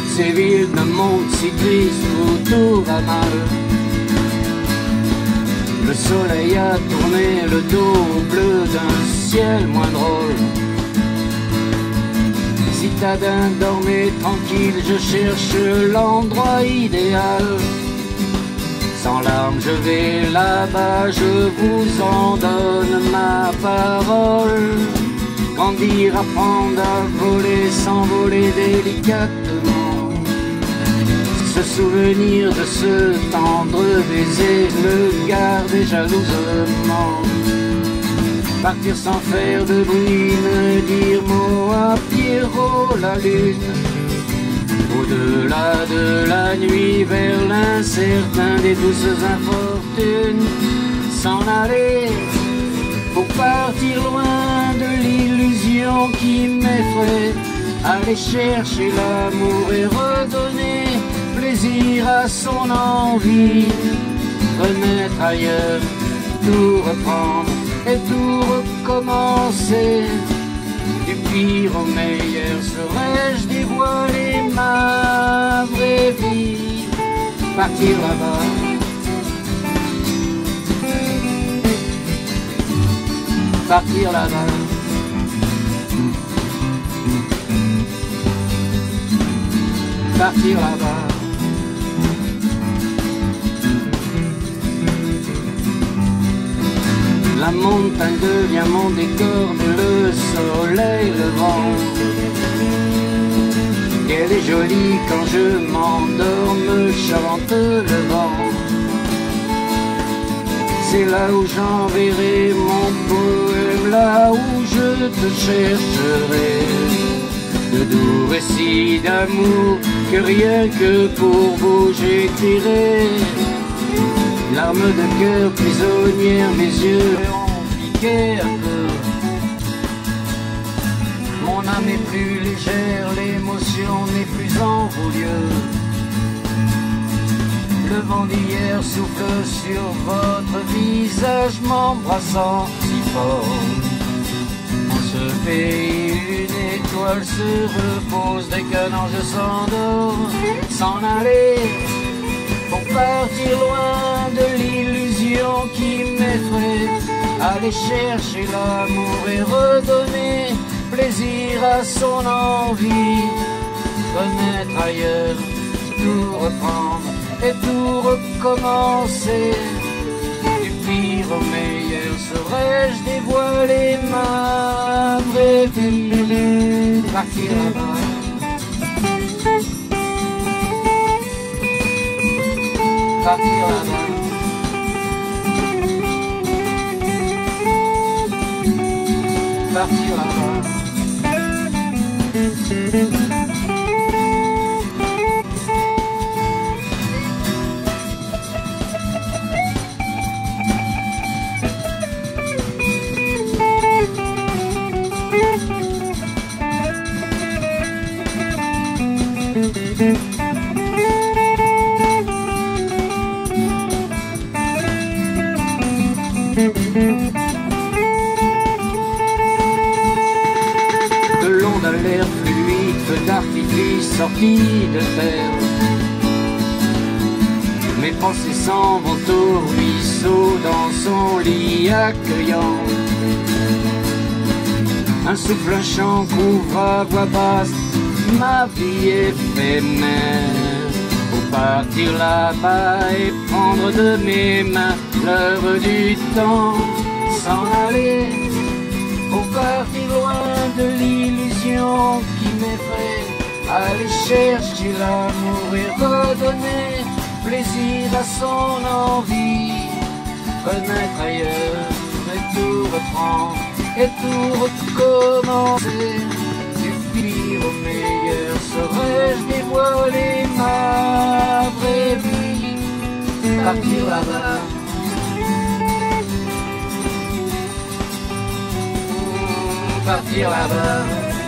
toutes ces villes de tristes où tout va mal. Le soleil a tourné le dos bleu d'un ciel moins drôle. Citadin, dormez tranquille, je cherche l'endroit idéal. Sans larmes, je vais là-bas, je vous en donne ma parole. Grandir, apprendre à voler, s'envoler délicatement. Souvenir de ce tendre baiser, le garder jalousement. Partir sans faire de bruit, ne dire mot à Pierrot la lune. Au-delà de la nuit, vers l'incertain des douces infortunes, s'en aller pour partir loin de l'illusion qui m'effraie. Aller chercher l'amour et redonner à son envie. Remettre ailleurs, tout reprendre et tout recommencer. Du pire au meilleur serais-je dévoiler ma vraie vie? Partir là-bas Partir là-bas Partir là-bas La montagne devient mon décor, le soleil, le vent. Elle est jolie quand je m'endors, me chante le vent. C'est là où j'enverrai mon poème, là où je te chercherai. De doux récits d'amour que rien que pour vous j'écrirai. De cœur prisonnière, mes yeux ont piqué. Mon âme est plus légère, l'émotion n'est plus en vos lieux. Le vent d'hier souffle sur votre visage, m'embrassant si fort. En ce pays, une étoile se repose dès qu'un ange s'endort. S'en aller pour partir loin Aller chercher l'amour et redonner plaisir à son envie. Remettre ailleurs, tout reprendre et tout recommencer. Du pire au meilleur serais-je dévoiler ma vraie. Partir là-bas. partir là-bas. Partir là-bas. De l'air fluide, d'artifice sorti de terre. Mes pensées s'en vont au ruisseau dans son lit accueillant. Un souffle, un chant couvre à voix basse ma vie éphémère. Pour partir là-bas et prendre de mes mains l'œuvre du temps, s'en aller pour partir loin de l'illusion qui m'effraie. Aller chercher l'amour et redonner plaisir à son envie. Remettre ailleurs et tout reprendre et tout recommencer. Du au meilleur serais-je dévoiler ma vraie vie. Partir là-bas. Partir là-bas. Partir